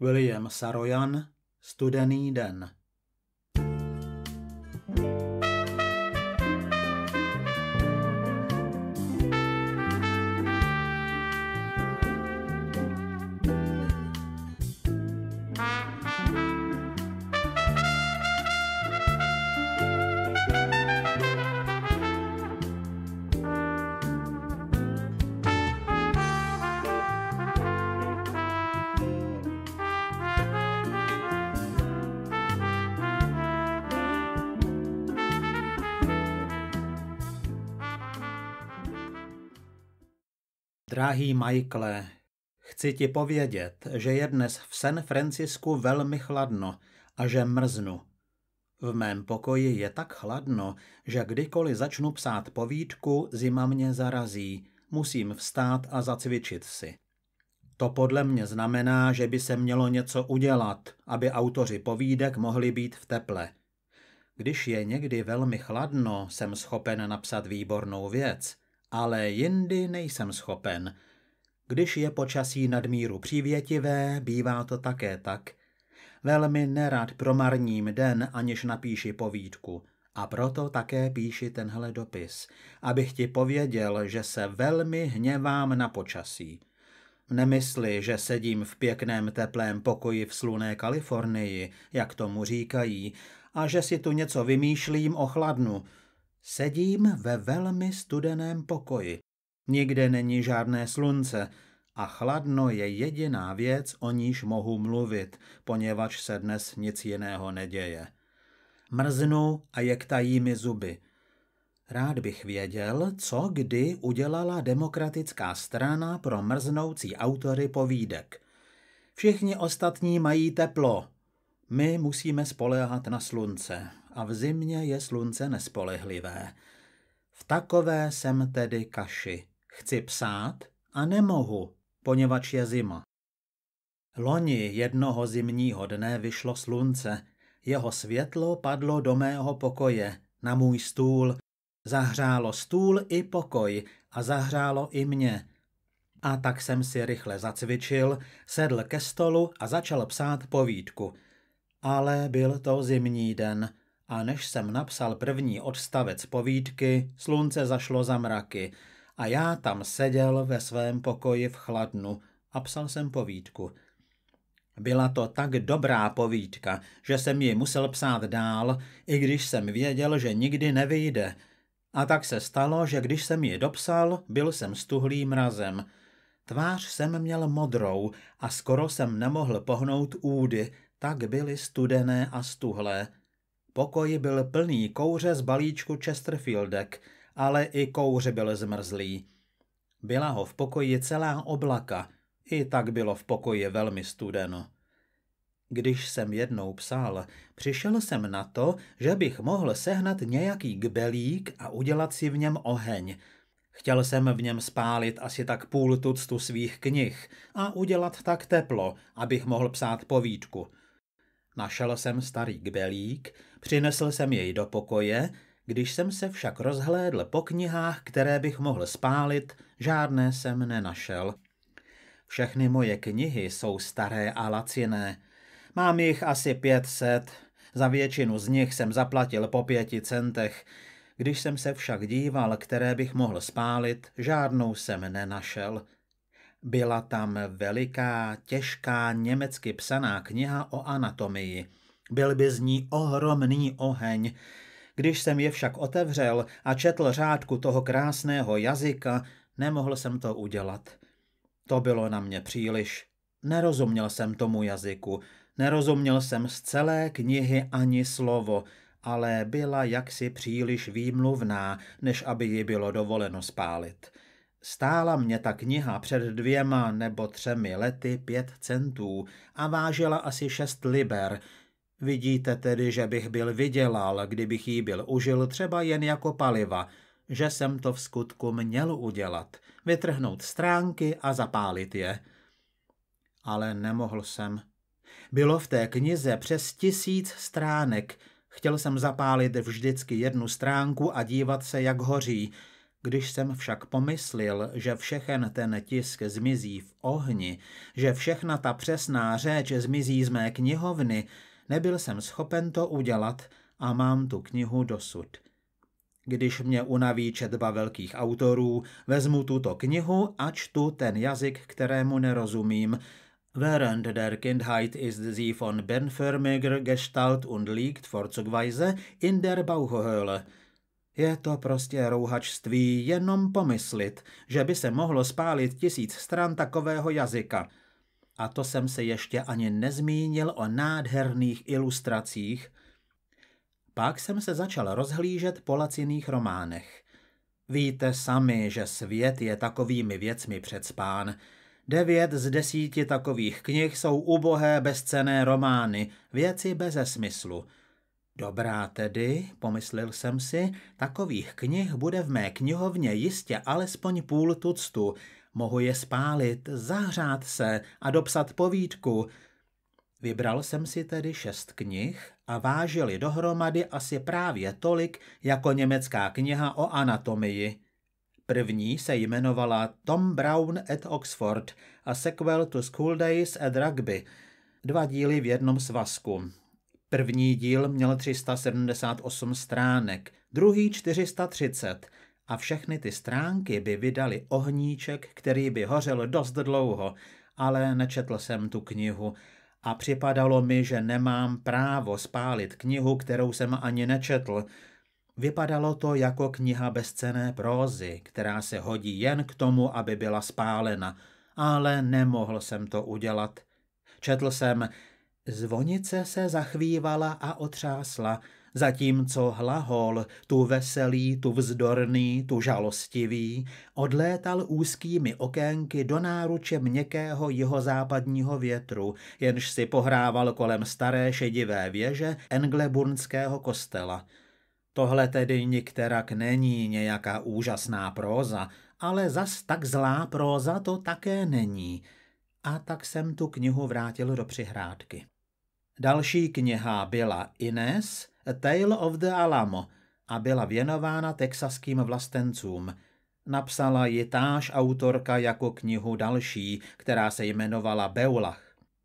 William Saroyan Studený den Drahý Michaele, chci ti povědět, že je dnes v San Francisku velmi chladno a že mrznu. V mém pokoji je tak chladno, že kdykoliv začnu psát povídku, zima mě zarazí, musím vstát a zacvičit si. To podle mě znamená, že by se mělo něco udělat, aby autoři povídek mohli být v teple. Když je někdy velmi chladno, jsem schopen napsat výbornou věc – ale jindy nejsem schopen. Když je počasí nadmíru přívětivé, bývá to také tak. Velmi nerad promarním den, aniž napíši povídku. A proto také píši tenhle dopis, abych ti pověděl, že se velmi hněvám na počasí. Nemysli, že sedím v pěkném teplém pokoji v sluné Kalifornii, jak tomu říkají, a že si tu něco vymýšlím o chladnu, Sedím ve velmi studeném pokoji. Nikde není žádné slunce a chladno je jediná věc, o níž mohu mluvit, poněvadž se dnes nic jiného neděje. Mrznu a jektají mi zuby. Rád bych věděl, co kdy udělala demokratická strana pro mrznoucí autory povídek. Všichni ostatní mají teplo. My musíme spoléhat na slunce a v zimě je slunce nespolehlivé. V takové jsem tedy kaši. Chci psát a nemohu, poněvadž je zima. Loni jednoho zimního dne vyšlo slunce, jeho světlo padlo do mého pokoje, na můj stůl, zahřálo stůl i pokoj a zahřálo i mě. A tak jsem si rychle zacvičil, sedl ke stolu a začal psát povídku. Ale byl to zimní den, a než jsem napsal první odstavec povídky, slunce zašlo za mraky a já tam seděl ve svém pokoji v chladnu a psal jsem povídku. Byla to tak dobrá povídka, že jsem ji musel psát dál, i když jsem věděl, že nikdy nevyjde. A tak se stalo, že když jsem ji dopsal, byl jsem stuhlý mrazem. Tvář jsem měl modrou a skoro jsem nemohl pohnout údy, tak byly studené a stuhlé. Pokoj byl plný kouře z balíčku Chesterfieldek, ale i kouře byl zmrzlý. Byla ho v pokoji celá oblaka, i tak bylo v pokoji velmi studeno. Když jsem jednou psal, přišel jsem na to, že bych mohl sehnat nějaký gbelík a udělat si v něm oheň. Chtěl jsem v něm spálit asi tak půl tuctu svých knih a udělat tak teplo, abych mohl psát povídku – Našel jsem starý kbelík, přinesl jsem jej do pokoje, když jsem se však rozhlédl po knihách, které bych mohl spálit, žádné jsem nenašel. Všechny moje knihy jsou staré a laciné. Mám jich asi pět set, za většinu z nich jsem zaplatil po pěti centech. Když jsem se však díval, které bych mohl spálit, žádnou jsem nenašel. Byla tam veliká, těžká německy psaná kniha o anatomii. Byl by z ní ohromný oheň. Když jsem je však otevřel a četl řádku toho krásného jazyka, nemohl jsem to udělat. To bylo na mě příliš. Nerozuměl jsem tomu jazyku, nerozuměl jsem z celé knihy ani slovo, ale byla jaksi příliš výmluvná, než aby ji bylo dovoleno spálit. Stála mě ta kniha před dvěma nebo třemi lety pět centů a vážila asi šest liber. Vidíte tedy, že bych byl vydělal, kdybych jí byl užil třeba jen jako paliva, že jsem to v skutku měl udělat, vytrhnout stránky a zapálit je. Ale nemohl jsem. Bylo v té knize přes tisíc stránek. Chtěl jsem zapálit vždycky jednu stránku a dívat se, jak hoří, Když jsem však pomyslil, že všechen ten tisk zmizí v ohni, že všechna ta přesná řeč zmizí z mé knihovny, nebyl jsem schopen to udělat a mám tu knihu dosud. Když mě unaví četba velkých autorů, vezmu tuto knihu a čtu ten jazyk, kterému nerozumím. Während der Kindheit ist sie von bernförmiger Gestalt und liegt vorzugsweise in der Bauchhöhle. Je to prostě rouhačství jenom pomyslit, že by se mohlo spálit tisíc stran takového jazyka. A to jsem se ještě ani nezmínil o nádherných ilustracích. Pak jsem se začal rozhlížet po laciných románech. Víte sami, že svět je takovými věcmi předspán. Devět z desíti takových knih jsou ubohé bezcené romány, věci beze smyslu – Dobrá tedy, pomyslel jsem si, takových knih bude v mé knihovně jistě alespoň půl tuctu. Mohu je spálit, zahřát se a dopsat povídku. Vybral jsem si tedy šest knih a vážili dohromady asi právě tolik jako německá kniha o anatomii. První se jmenovala Tom Brown at Oxford a sequel to School Days at Rugby. Dva díly v jednom svazku. První díl měl 378 stránek, druhý 430 a všechny ty stránky by vydali ohníček, který by hořel dost dlouho, ale nečetl jsem tu knihu a připadalo mi, že nemám právo spálit knihu, kterou jsem ani nečetl. Vypadalo to jako kniha bezcené prózy, která se hodí jen k tomu, aby byla spálena, ale nemohl jsem to udělat. Četl jsem Zvonice se zachvívala a otřásla, zatímco hlahol, tu veselý, tu vzdorný, tu žalostivý, odlétal úzkými okénky do náruče měkkého jihozápadního větru, jenž si pohrával kolem staré šedivé věže Engleburnského kostela. Tohle tedy nikterak není nějaká úžasná próza, ale zas tak zlá próza to také není. A tak jsem tu knihu vrátil do přihrádky. Další kniha byla Ines, A Tale of the Alamo a byla věnována texaským vlastencům. Napsala ji táž autorka jako knihu další, která se jmenovala Beulach.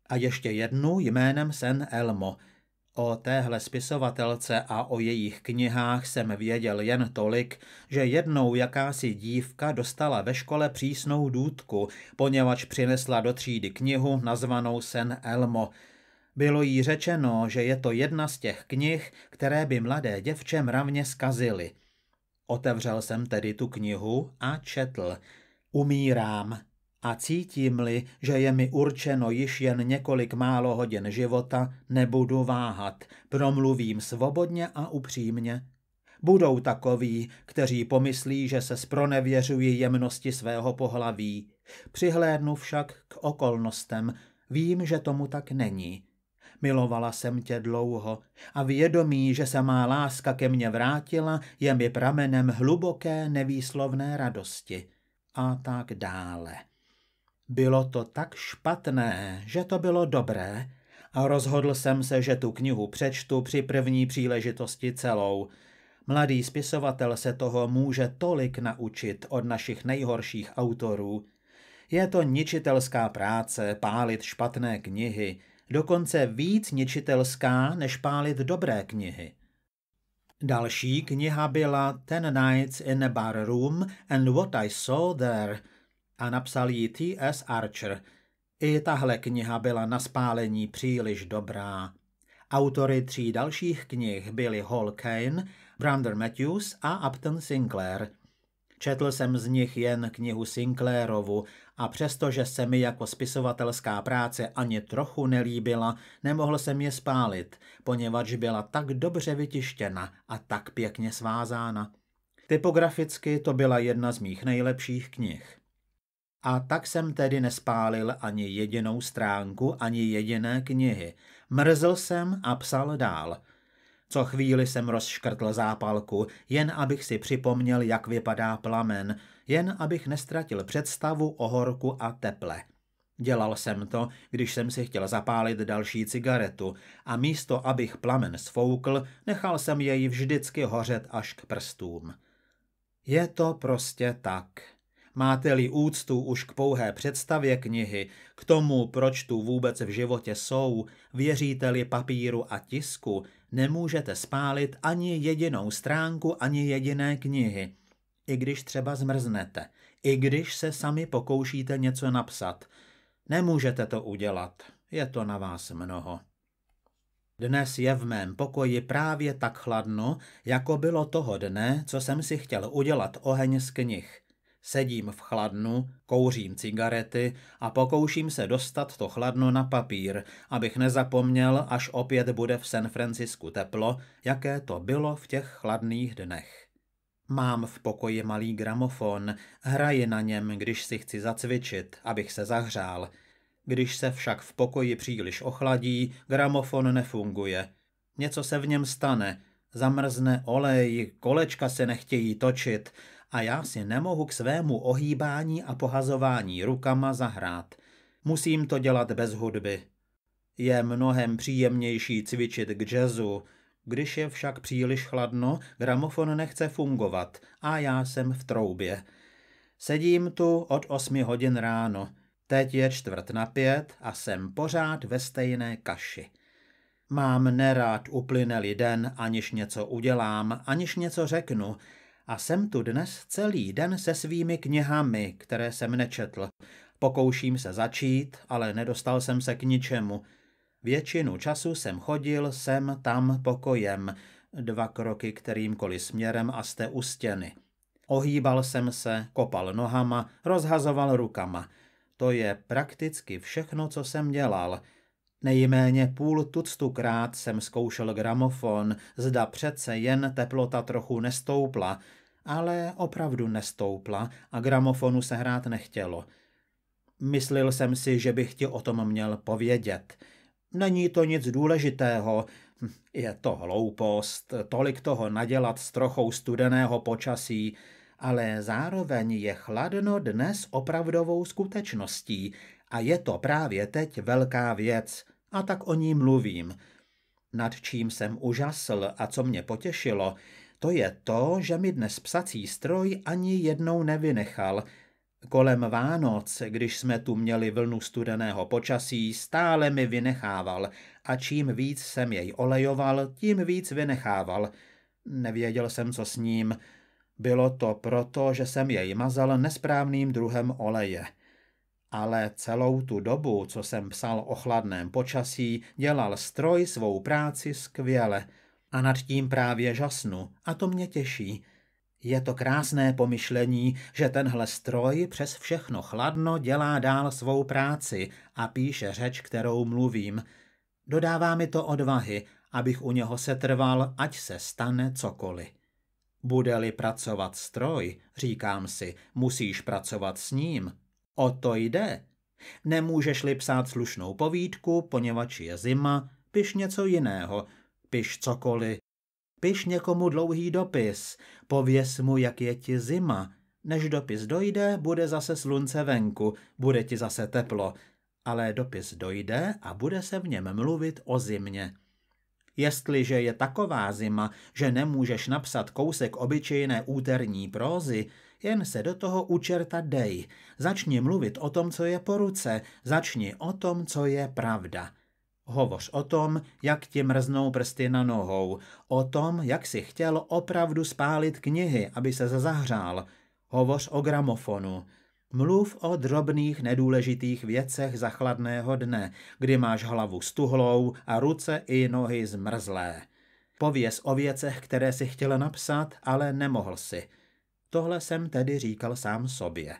A ještě jednu jménem Sen Elmo. O téhle spisovatelce a o jejich knihách jsem věděl jen tolik, že jednou jakási dívka dostala ve škole přísnou důdku, poněvadž přinesla do třídy knihu nazvanou Sen Elmo – bylo jí řečeno, že je to jedna z těch knih, které by mladé děvče mravně skazily. Otevřel jsem tedy tu knihu a četl. Umírám a cítím-li, že je mi určeno již jen několik málo hodin života, nebudu váhat, promluvím svobodně a upřímně. Budou takoví, kteří pomyslí, že se spronevěřují jemnosti svého pohlaví. Přihlédnu však k okolnostem, vím, že tomu tak není. Milovala jsem tě dlouho a vědomí, že se má láska ke mně vrátila, je mi pramenem hluboké nevýslovné radosti. A tak dále. Bylo to tak špatné, že to bylo dobré a rozhodl jsem se, že tu knihu přečtu při první příležitosti celou. Mladý spisovatel se toho může tolik naučit od našich nejhorších autorů. Je to ničitelská práce pálit špatné knihy, dokonce víc ničitelská, než pálit dobré knihy. Další kniha byla Ten Nights in a Bar Room and What I Saw There a napsal ji T.S. Archer. I tahle kniha byla na spálení příliš dobrá. Autory tří dalších knih byli Hall Kane, Brander Matthews a Upton Sinclair – Četl jsem z nich jen knihu Sinclairovu a přestože se mi jako spisovatelská práce ani trochu nelíbila, nemohl jsem je spálit, poněvadž byla tak dobře vytištěna a tak pěkně svázána. Typograficky to byla jedna z mých nejlepších knih. A tak jsem tedy nespálil ani jedinou stránku, ani jediné knihy. Mrzl jsem a psal dál – co chvíli jsem rozškrtl zápalku, jen abych si připomněl, jak vypadá plamen, jen abych nestratil představu o horku a teple. Dělal jsem to, když jsem si chtěl zapálit další cigaretu a místo, abych plamen sfoukl, nechal jsem jej vždycky hořet až k prstům. Je to prostě tak. Máte-li úctu už k pouhé představě knihy, k tomu, proč tu vůbec v životě jsou, věříte-li papíru a tisku, nemůžete spálit ani jedinou stránku, ani jediné knihy. I když třeba zmrznete, i když se sami pokoušíte něco napsat. Nemůžete to udělat, je to na vás mnoho. Dnes je v mém pokoji právě tak chladno, jako bylo toho dne, co jsem si chtěl udělat oheň z knih. Sedím v chladnu, kouřím cigarety a pokouším se dostat to chladno na papír, abych nezapomněl, až opět bude v San Francisku teplo, jaké to bylo v těch chladných dnech. Mám v pokoji malý gramofon, hraji na něm, když si chci zacvičit, abych se zahřál. Když se však v pokoji příliš ochladí, gramofon nefunguje. Něco se v něm stane, zamrzne olej, kolečka se nechtějí točit a já si nemohu k svému ohýbání a pohazování rukama zahrát. Musím to dělat bez hudby. Je mnohem příjemnější cvičit k jazzu, když je však příliš chladno, gramofon nechce fungovat a já jsem v troubě. Sedím tu od osmi hodin ráno. Teď je čtvrt na pět a jsem pořád ve stejné kaši. Mám nerád uplynelý den, aniž něco udělám, aniž něco řeknu, a jsem tu dnes celý den se svými knihami, které jsem nečetl. Pokouším se začít, ale nedostal jsem se k ničemu. Většinu času jsem chodil sem tam pokojem, dva kroky kterýmkoliv směrem a jste u stěny. Ohýbal jsem se, kopal nohama, rozhazoval rukama. To je prakticky všechno, co jsem dělal. Nejméně půl tuctukrát jsem zkoušel gramofon, zda přece jen teplota trochu nestoupla, ale opravdu nestoupla a gramofonu se hrát nechtělo. Myslil jsem si, že bych ti o tom měl povědět – Není to nic důležitého, hm, je to hloupost, tolik toho nadělat s trochou studeného počasí, ale zároveň je chladno dnes opravdovou skutečností. A je to právě teď velká věc. A tak o ní mluvím. Nad čím jsem užasl a co mě potěšilo, to je to, že mi dnes psací stroj ani jednou nevynechal – Kolem Vánoc, když jsme tu měli vlnu studeného počasí, stále mi vynechával a čím víc jsem jej olejoval, tím víc vynechával. Nevěděl jsem, co s ním. Bylo to proto, že jsem jej mazal nesprávným druhem oleje. Ale celou tu dobu, co jsem psal o chladném počasí, dělal stroj svou práci skvěle. A nad tím právě žasnu. A to mě těší. Je to krásné pomyšlení, že tenhle stroj přes všechno chladno dělá dál svou práci a píše řeč, kterou mluvím. Dodává mi to odvahy, abych u něho setrval, ať se stane cokoliv. Bude-li pracovat stroj, říkám si, musíš pracovat s ním. O to jde. Nemůžeš-li psát slušnou povídku, poněvadž je zima, piš něco jiného, piš cokoliv, Piš někomu dlouhý dopis, pověs mu, jak je ti zima. Než dopis dojde, bude zase slunce venku, bude ti zase teplo. Ale dopis dojde a bude se v něm mluvit o zimě. Jestliže je taková zima, že nemůžeš napsat kousek obyčejné úterní prózy, jen se do toho učerta dej. Začni mluvit o tom, co je po ruce, začni o tom, co je pravda. Hovoř o tom, jak ti mrznou prsty na nohou, o tom, jak si chtěl opravdu spálit knihy, aby se zahřál. Hovoř o gramofonu. Mluv o drobných nedůležitých věcech za chladného dne, kdy máš hlavu stuhlou a ruce i nohy zmrzlé. Pověz o věcech, které si chtěl napsat, ale nemohl si. Tohle jsem tedy říkal sám sobě.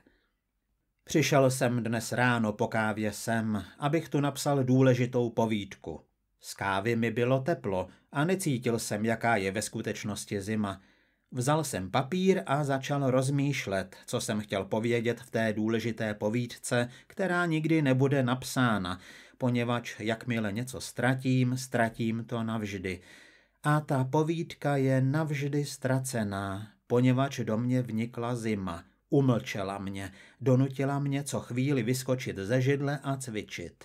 Přišel jsem dnes ráno po kávě sem, abych tu napsal důležitou povídku. Z kávy mi bylo teplo a necítil jsem, jaká je ve skutečnosti zima. Vzal jsem papír a začal rozmýšlet, co jsem chtěl povědět v té důležité povídce, která nikdy nebude napsána, poněvadž jakmile něco ztratím, ztratím to navždy. A ta povídka je navždy ztracená, poněvadž do mě vnikla zima – Umlčela mě, donutila mě co chvíli vyskočit ze židle a cvičit.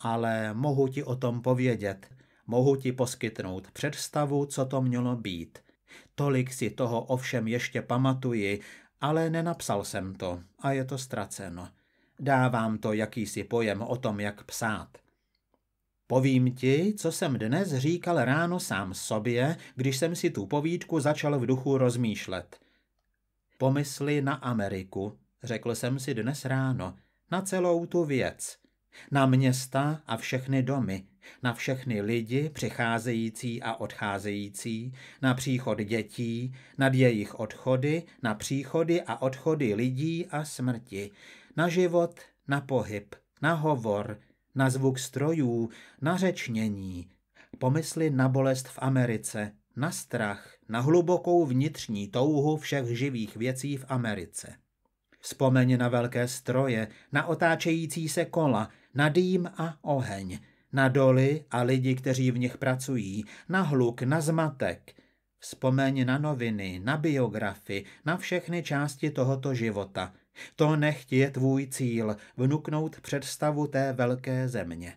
Ale mohu ti o tom povědět, mohu ti poskytnout představu, co to mělo být. Tolik si toho ovšem ještě pamatuji, ale nenapsal jsem to a je to ztraceno. Dávám to jakýsi pojem o tom, jak psát. Povím ti, co jsem dnes říkal ráno sám sobě, když jsem si tu povídku začal v duchu rozmýšlet. Pomysli na Ameriku, řekl jsem si dnes ráno, na celou tu věc. Na města a všechny domy, na všechny lidi přicházející a odcházející, na příchod dětí, nad jejich odchody, na příchody a odchody lidí a smrti, na život, na pohyb, na hovor, na zvuk strojů, na řečnění. Pomysli na bolest v Americe, na strach, na hlubokou vnitřní touhu všech živých věcí v Americe. Vzpomeň na velké stroje, na otáčející se kola, na dým a oheň, na doly a lidi, kteří v nich pracují, na hluk, na zmatek. Vzpomeň na noviny, na biografy, na všechny části tohoto života. To nechť je tvůj cíl, vnuknout představu té velké země.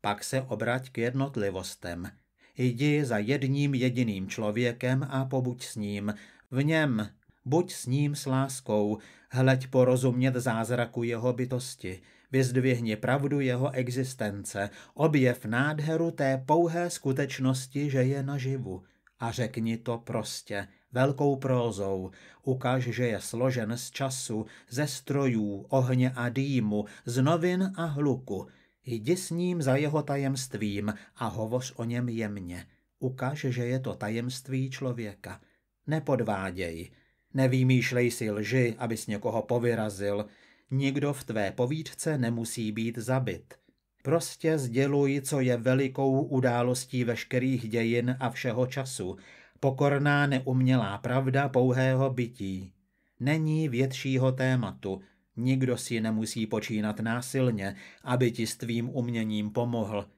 Pak se obrať k jednotlivostem. Jdi za jedním jediným člověkem a pobuď s ním. V něm, buď s ním s láskou, hleď porozumět zázraku jeho bytosti – vyzdvihni pravdu jeho existence, objev nádheru té pouhé skutečnosti, že je naživu. A řekni to prostě, velkou prózou. Ukaž, že je složen z času, ze strojů, ohně a dýmu, z novin a hluku. Jdi s ním za jeho tajemstvím a hovoř o něm jemně. Ukaž, že je to tajemství člověka. Nepodváděj. Nevýmýšlej si lži, abys někoho povyrazil. Nikdo v tvé povídce nemusí být zabit. Prostě sděluj, co je velikou událostí veškerých dějin a všeho času, pokorná neumělá pravda pouhého bytí. Není většího tématu, nikdo si nemusí počínat násilně, aby ti s tvým uměním pomohl.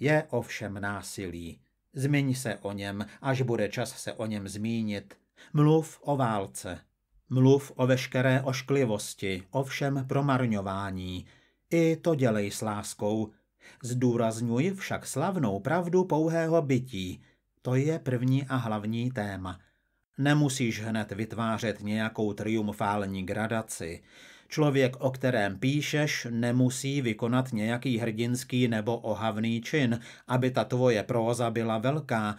Je ovšem násilí. Zmiň se o něm, až bude čas se o něm zmínit. Mluv o válce. Mluv o veškeré ošklivosti, o všem promarňování. I to dělej s láskou. Zdůrazňuj však slavnou pravdu pouhého bytí. To je první a hlavní téma. Nemusíš hned vytvářet nějakou triumfální gradaci. Člověk, o kterém píšeš, nemusí vykonat nějaký hrdinský nebo ohavný čin, aby ta tvoje próza byla velká.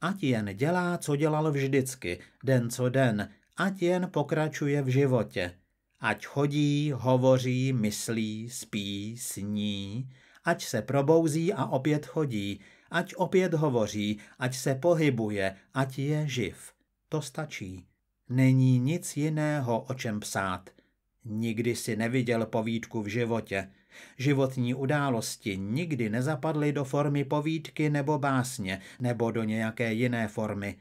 Ať jen dělá, co dělal vždycky, den co den, ať jen pokračuje v životě. Ať chodí, hovoří, myslí, spí, sní, ať se probouzí a opět chodí, ať opět hovoří, ať se pohybuje, ať je živ. To stačí. Není nic jiného, o čem psát. Nikdy si neviděl povídku v životě. Životní události nikdy nezapadly do formy povídky nebo básně, nebo do nějaké jiné formy.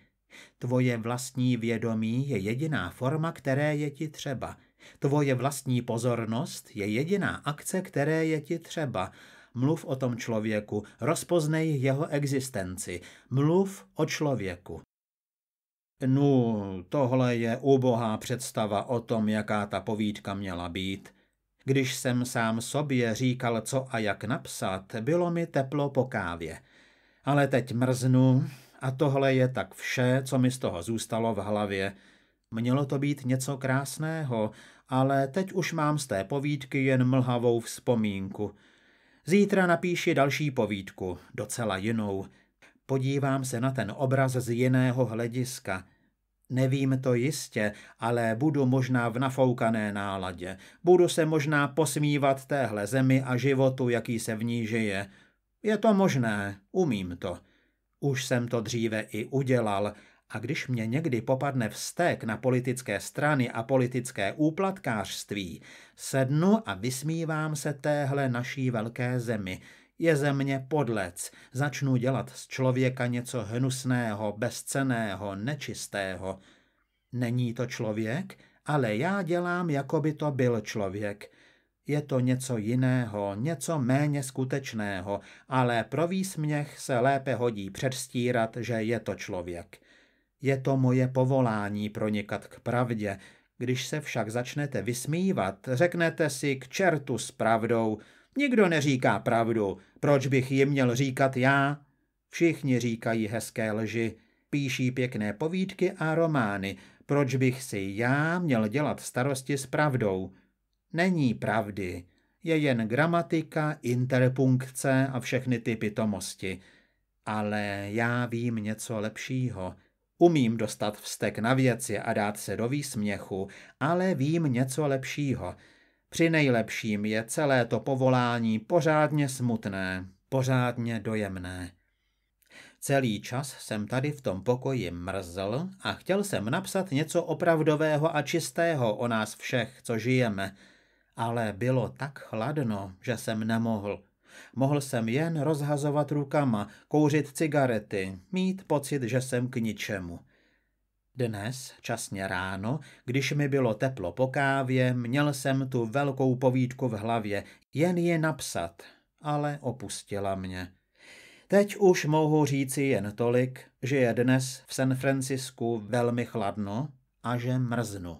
Tvoje vlastní vědomí je jediná forma, které je ti třeba. Tvoje vlastní pozornost je jediná akce, které je ti třeba. Mluv o tom člověku, rozpoznej jeho existenci. Mluv o člověku. No, tohle je ubohá představa o tom, jaká ta povídka měla být. Když jsem sám sobě říkal, co a jak napsat, bylo mi teplo po kávě. Ale teď mrznu a tohle je tak vše, co mi z toho zůstalo v hlavě. Mělo to být něco krásného, ale teď už mám z té povídky jen mlhavou vzpomínku. Zítra napíši další povídku, docela jinou. Podívám se na ten obraz z jiného hlediska. Nevím to jistě, ale budu možná v nafoukané náladě. Budu se možná posmívat téhle zemi a životu, jaký se v ní žije. Je to možné, umím to. Už jsem to dříve i udělal a když mě někdy popadne vztek na politické strany a politické úplatkářství, sednu a vysmívám se téhle naší velké zemi. Je země podlec, začnu dělat z člověka něco hnusného, bezceného, nečistého. Není to člověk, ale já dělám, jako by to byl člověk. Je to něco jiného, něco méně skutečného, ale pro výsměch se lépe hodí předstírat, že je to člověk. Je to moje povolání pronikat k pravdě. Když se však začnete vysmívat, řeknete si k čertu s pravdou. Nikdo neříká pravdu, proč bych ji měl říkat já? Všichni říkají hezké lži. píší pěkné povídky a romány, proč bych si já měl dělat starosti s pravdou? Není pravdy, je jen gramatika, interpunkce a všechny ty pitomosti. Ale já vím něco lepšího. Umím dostat vztek na věci a dát se do výsměchu, ale vím něco lepšího. Při nejlepším je celé to povolání pořádně smutné, pořádně dojemné. Celý čas jsem tady v tom pokoji mrzl a chtěl jsem napsat něco opravdového a čistého o nás všech, co žijeme, ale bylo tak chladno, že jsem nemohl. Mohl jsem jen rozhazovat rukama, kouřit cigarety, mít pocit, že jsem k ničemu. Dnes, časně ráno, když mi bylo teplo po kávě, měl jsem tu velkou povídku v hlavě, jen ji napsat, ale opustila mě. Teď už mohu říci jen tolik, že je dnes v San Francisku velmi chladno a že mrznu.